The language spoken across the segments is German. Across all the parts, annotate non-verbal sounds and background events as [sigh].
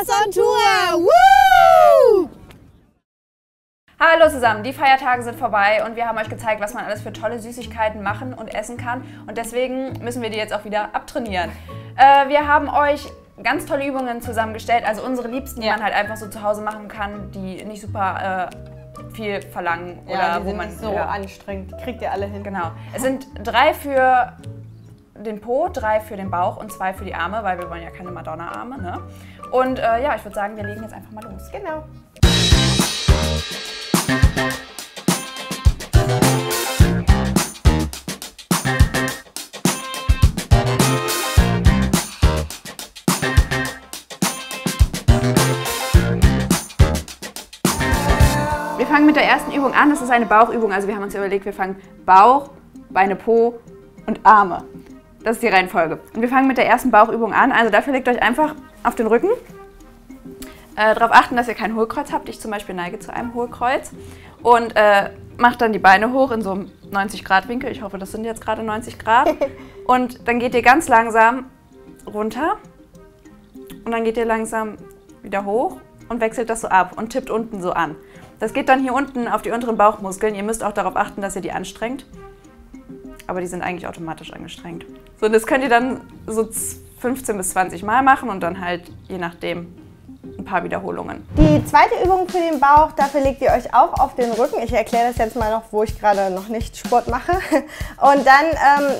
Mamas on Tour! Woo! Hallo zusammen, die Feiertage sind vorbei und wir haben euch gezeigt, was man alles für tolle Süßigkeiten machen und essen kann. Und deswegen müssen wir die jetzt auch wieder abtrainieren. Äh, wir haben euch ganz tolle Übungen zusammengestellt, also unsere Liebsten, die Ja. man halt einfach so zu Hause machen kann, die nicht super äh, viel verlangen oder Ja, die wo man so ja. anstrengend. Die kriegt ihr alle hin. Genau. Es sind drei für den Po, drei für den Bauch und zwei für die Arme, weil wir wollen ja keine Madonna-Arme. Ne? Und äh, ja, ich würde sagen, wir legen jetzt einfach mal los. Genau. Wir fangen mit der ersten Übung an. Das ist eine Bauchübung. Also wir haben uns überlegt, wir fangen Bauch, Beine, Po und Arme. Das ist die Reihenfolge. Und wir fangen mit der ersten Bauchübung an. Also dafür legt euch einfach auf den Rücken. Äh, darauf achten, dass ihr kein Hohlkreuz habt. Ich zum Beispiel neige zu einem Hohlkreuz. Und äh, macht dann die Beine hoch in so einem 90-Grad-Winkel. Ich hoffe, das sind jetzt gerade 90 Grad. [laughs] Und dann geht ihr ganz langsam runter. Und dann geht ihr langsam wieder hoch und wechselt das so ab und tippt unten so an. Das geht dann hier unten auf die unteren Bauchmuskeln. Ihr müsst auch darauf achten, dass ihr die anstrengt. Aber die sind eigentlich automatisch angestrengt. So, das könnt ihr dann so 15 bis 20 Mal machen und dann halt je nachdem ein paar Wiederholungen. Die zweite Übung für den Bauch, dafür legt ihr euch auch auf den Rücken. Ich erkläre das jetzt mal noch, wo ich gerade noch nicht Sport mache. [laughs] Und dann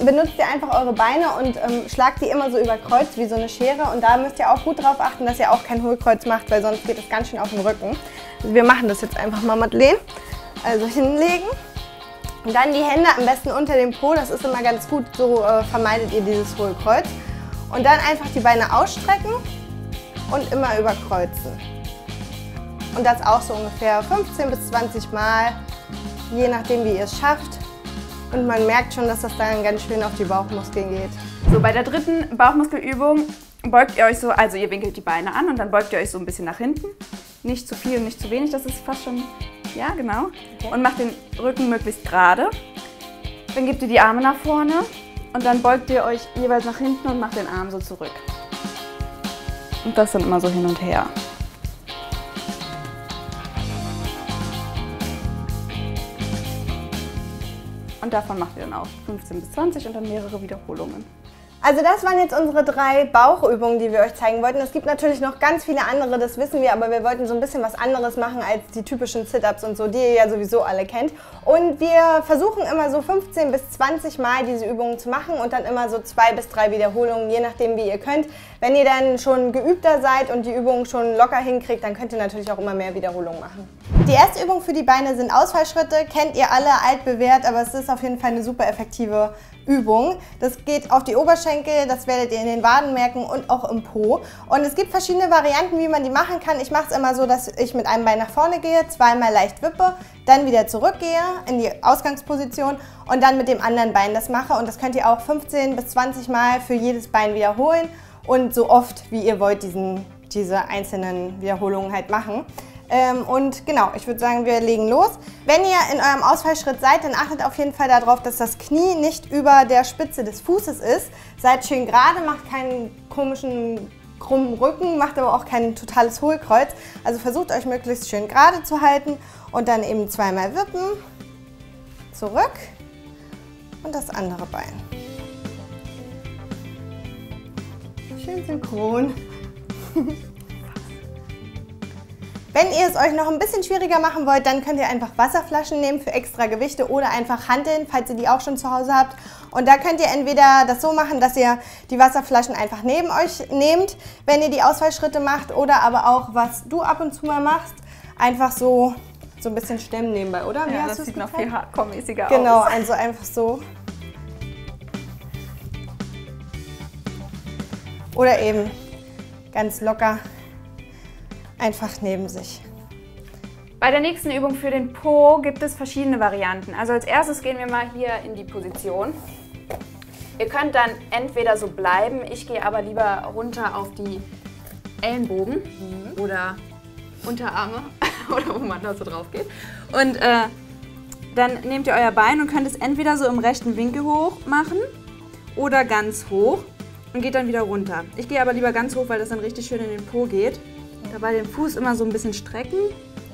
ähm, benutzt ihr einfach eure Beine und ähm, schlagt die immer so über Kreuz wie so eine Schere. Und da müsst ihr auch gut darauf achten, dass ihr auch kein Hohlkreuz macht, weil sonst geht es ganz schön auf den Rücken. Wir machen das jetzt einfach mal, Madeleine. Also hinlegen. Und dann die Hände am besten unter dem Po, das ist immer ganz gut, so äh, vermeidet ihr dieses Hohlkreuz. Und dann einfach die Beine ausstrecken und immer überkreuzen. Und das auch so ungefähr 15 bis 20 Mal, je nachdem wie ihr es schafft. Und man merkt schon, dass das dann ganz schön auf die Bauchmuskeln geht. So, bei der dritten Bauchmuskelübung beugt ihr euch so, also ihr winkelt die Beine an und dann beugt ihr euch so ein bisschen nach hinten. Nicht zu viel und nicht zu wenig, das ist fast schon, ja genau. Und macht den Rücken möglichst gerade. Dann gebt ihr die Arme nach vorne und dann beugt ihr euch jeweils nach hinten und macht den Arm so zurück. Und das dann immer so hin und her. Und davon macht ihr dann auch 15 bis 20 und dann mehrere Wiederholungen. Also das waren jetzt unsere drei Bauchübungen, die wir euch zeigen wollten. Es gibt natürlich noch ganz viele andere, das wissen wir, aber wir wollten so ein bisschen was anderes machen als die typischen Sit-Ups und so, die ihr ja sowieso alle kennt. Und wir versuchen immer so 15 bis 20 Mal diese Übungen zu machen und dann immer so zwei bis drei Wiederholungen, je nachdem wie ihr könnt. Wenn ihr dann schon geübter seid und die Übungen schon locker hinkriegt, dann könnt ihr natürlich auch immer mehr Wiederholungen machen. Die erste Übung für die Beine sind Ausfallschritte, kennt ihr alle altbewährt, aber es ist auf jeden Fall eine super effektive Übung. Das geht auf die Oberschenkel, das werdet ihr in den Waden merken und auch im Po. Und es gibt verschiedene Varianten, wie man die machen kann. Ich mache es immer so, dass ich mit einem Bein nach vorne gehe, zweimal leicht wippe, dann wieder zurückgehe in die Ausgangsposition und dann mit dem anderen Bein das mache. Und das könnt ihr auch 15 bis 20 Mal für jedes Bein wiederholen und so oft, wie ihr wollt, diesen, diese einzelnen Wiederholungen halt machen. Ähm, und genau, ich würde sagen, wir legen los. Wenn ihr in eurem Ausfallschritt seid, dann achtet auf jeden Fall darauf, dass das Knie nicht über der Spitze des Fußes ist. Seid schön gerade, macht keinen komischen krummen Rücken, macht aber auch kein totales Hohlkreuz. Also versucht euch möglichst schön gerade zu halten und dann eben zweimal wippen, zurück und das andere Bein. Schön synchron. [laughs] Wenn ihr es euch noch ein bisschen schwieriger machen wollt, dann könnt ihr einfach Wasserflaschen nehmen für extra Gewichte oder einfach Hanteln, falls ihr die auch schon zu Hause habt. Und da könnt ihr entweder das so machen, dass ihr die Wasserflaschen einfach neben euch nehmt, wenn ihr die Ausfallschritte macht, oder aber auch, was du ab und zu mal machst, einfach so, so ein bisschen stemmen nebenbei, oder? Wie Ja, das sieht noch viel hardcore-mäßiger Genau, aus. also einfach so. Oder eben ganz locker einfach neben sich. Bei der nächsten Übung für den Po gibt es verschiedene Varianten. Also als erstes gehen wir mal hier in die Position. Ihr könnt dann entweder so bleiben, ich gehe aber lieber runter auf die Ellenbogen oder Unterarme [laughs] oder wo man da so drauf geht. Und äh, dann nehmt ihr euer Bein und könnt es entweder so im rechten Winkel hoch machen oder ganz hoch und geht dann wieder runter. Ich gehe aber lieber ganz hoch, weil das dann richtig schön in den Po geht. Dabei den Fuß immer so ein bisschen strecken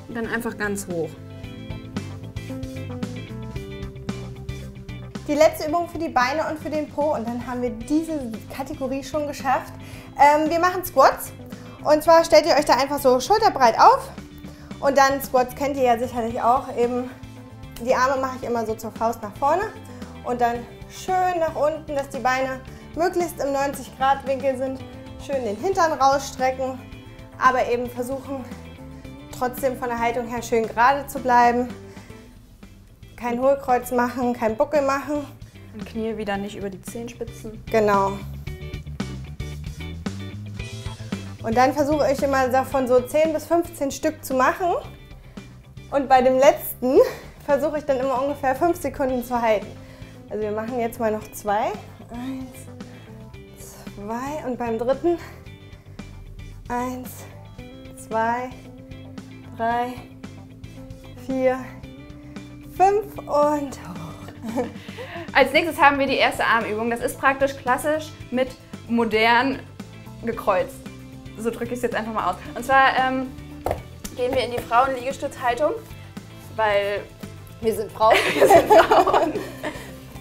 und dann einfach ganz hoch. Die letzte Übung für die Beine und für den Po und dann haben wir diese Kategorie schon geschafft. Ähm, wir machen Squats und zwar stellt ihr euch da einfach so schulterbreit auf und dann Squats kennt ihr ja sicherlich auch. Eben die Arme mache ich immer so zur Faust nach vorne und dann schön nach unten, dass die Beine möglichst im 90 Grad Winkel sind. Schön den Hintern rausstrecken, aber eben versuchen trotzdem von der Haltung her schön gerade zu bleiben. Kein Hohlkreuz machen, kein Buckel machen. Und Knie wieder nicht über die Zehenspitzen. Genau. Und dann versuche ich immer davon so 10 bis 15 Stück zu machen. Und bei dem letzten versuche ich dann immer ungefähr 5 Sekunden zu halten. Also wir machen jetzt mal noch zwei. Eins, zwei und beim dritten eins, zwei, drei, vier, fünf und hoch. [laughs] Als nächstes haben wir die erste Armübung. Das ist praktisch klassisch mit modern gekreuzt. So drücke ich es jetzt einfach mal aus. Und zwar ähm, gehen wir in die Frauenliegestützhaltung, weil wir sind Frauen. [laughs] wir sind Frauen.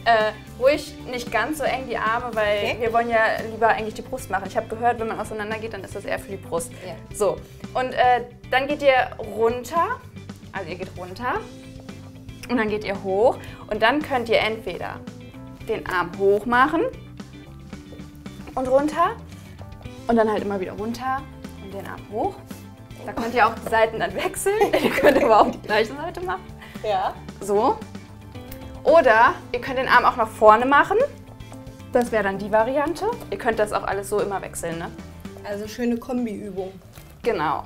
Äh, ruhig nicht ganz so eng die Arme, weil okay. wir wollen ja lieber eigentlich die Brust machen. Ich habe gehört, wenn man auseinander geht, dann ist das eher für die Brust. Ja. So, und äh, dann geht ihr runter, also ihr geht runter und dann geht ihr hoch und dann könnt ihr entweder den Arm hoch machen und runter und dann halt immer wieder runter und den Arm hoch. Da könnt ihr auch die Seiten dann wechseln. [laughs] ihr könnt aber auch die gleiche Seite machen. Ja. So. Oder ihr könnt den Arm auch nach vorne machen. Das wäre dann die Variante. Ihr könnt das auch alles so immer wechseln. Ne? Also schöne Kombiübung. Genau.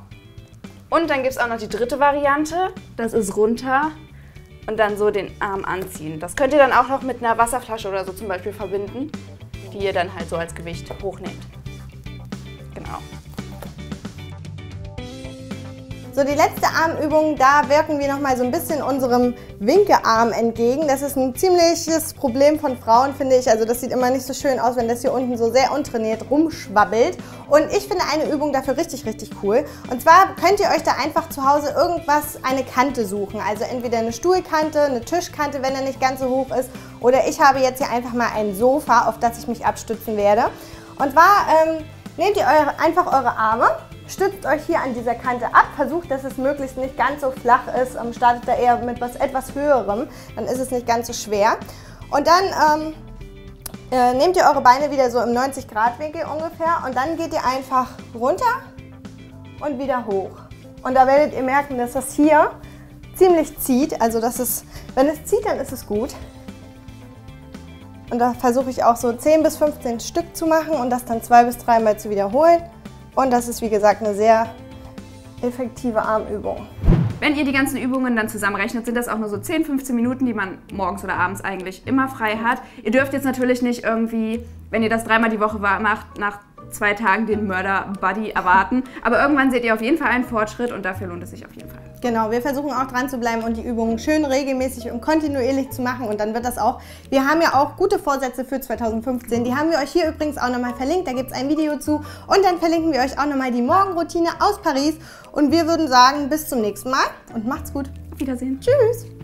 Und dann gibt es auch noch die dritte Variante. Das ist runter und dann so den Arm anziehen. Das könnt ihr dann auch noch mit einer Wasserflasche oder so zum Beispiel verbinden, die ihr dann halt so als Gewicht hochnehmt. Genau. So, die letzte Armübung, da wirken wir nochmal so ein bisschen unserem Winkearm entgegen. Das ist ein ziemliches Problem von Frauen, finde ich. Also das sieht immer nicht so schön aus, wenn das hier unten so sehr untrainiert rumschwabbelt. Und ich finde eine Übung dafür richtig, richtig cool. Und zwar könnt ihr euch da einfach zu Hause irgendwas, eine Kante suchen. Also entweder eine Stuhlkante, eine Tischkante, wenn er nicht ganz so hoch ist. Oder ich habe jetzt hier einfach mal ein Sofa, auf das ich mich abstützen werde. Und zwar ähm, nehmt ihr eure, einfach eure Arme Stützt euch hier an dieser Kante ab, versucht, dass es möglichst nicht ganz so flach ist, ähm, startet da eher mit was etwas höherem, dann ist es nicht ganz so schwer. Und dann ähm, äh, nehmt ihr eure Beine wieder so im 90 Grad Winkel ungefähr und dann geht ihr einfach runter und wieder hoch. Und da werdet ihr merken, dass das hier ziemlich zieht, also dass es, wenn es zieht, dann ist es gut. Und da versuche ich auch so 10 bis 15 Stück zu machen und das dann zwei bis dreimal zu wiederholen. Und das ist wie gesagt eine sehr effektive Armübung. Wenn ihr die ganzen Übungen dann zusammenrechnet, sind das auch nur so 10, 15 Minuten, die man morgens oder abends eigentlich immer frei hat. Ihr dürft jetzt natürlich nicht irgendwie, wenn ihr das dreimal die Woche macht, nach zwei Tagen den Mörder-Buddy erwarten. Aber irgendwann seht ihr auf jeden Fall einen Fortschritt und dafür lohnt es sich auf jeden Fall. Genau, wir versuchen auch dran zu bleiben und die Übungen schön regelmäßig und kontinuierlich zu machen und dann wird das auch. Wir haben ja auch gute Vorsätze für 2015, die haben wir euch hier übrigens auch nochmal verlinkt, da gibt es ein Video zu und dann verlinken wir euch auch nochmal die Morgenroutine aus Paris und wir würden sagen, bis zum nächsten Mal und macht's gut. Auf Wiedersehen. Tschüss.